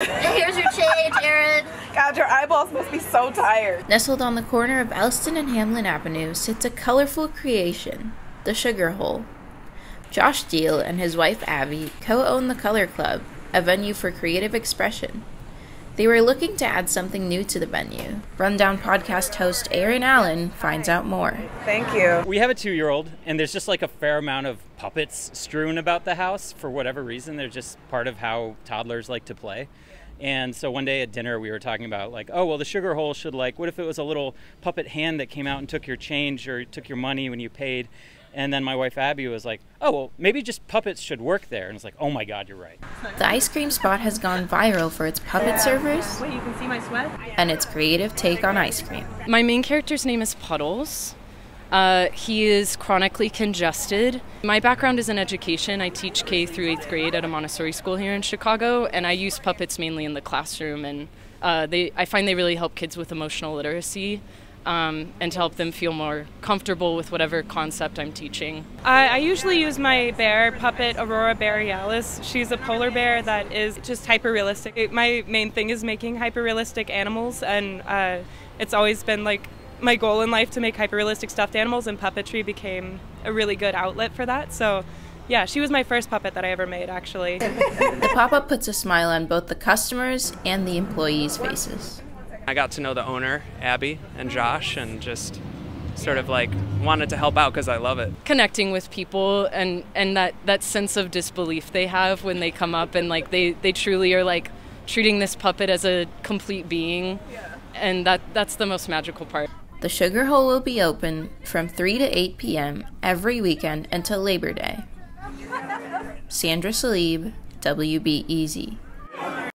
Here's your change, Erin. God, your eyeballs must be so tired. Nestled on the corner of Elston and Hamlin Avenue sits a colorful creation, the Sugar Hole. Josh Dihle and his wife Abby co own the Color Club, a venue for creative expression. They were looking to add something new to the venue. Rundown podcast host Erin Allen finds out more. Thank you. We have a two year old, and there's just like a fair amount of puppets strewn about the house for whatever reason. They're just part of how toddlers like to play. And so one day at dinner, we were talking about, like, oh, well, the sugar hole should, like, what if it was a little puppet hand that came out and took your change or took your money when you paid? And then my wife Abby was like, oh, well, maybe just puppets should work there. And it's like, oh my God, you're right. The ice cream spot has gone viral for its puppet servers Wait, you can see my sweat? and its creative take on ice cream. My main character's name is Puddles. Uh, he is chronically congested. My background is in education. I teach K through eighth grade at a Montessori school here in Chicago, and I use puppets mainly in the classroom. And uh, they, I find they really help kids with emotional literacy um, and to help them feel more comfortable with whatever concept I'm teaching. I, I usually use my bear puppet, Aurora Bearialis. She's a polar bear that is just hyper realistic. My main thing is making hyper realistic animals, and uh, it's always been like my goal in life to make hyper realistic stuffed animals, and puppetry became a really good outlet for that. So, yeah, she was my first puppet that I ever made, actually. The pop up puts a smile on both the customers and the employees' faces. I got to know the owner, Abby and Josh, and just sort of like wanted to help out because I love it. connecting with people and and that that sense of disbelief they have when they come up and like they they truly are like treating this puppet as a complete being Yeah. and that that's the most magical part The Sugar Hole will be open from 3 to 8 p.m. every weekend until Labor Day. Sandra Salib, WBEZ.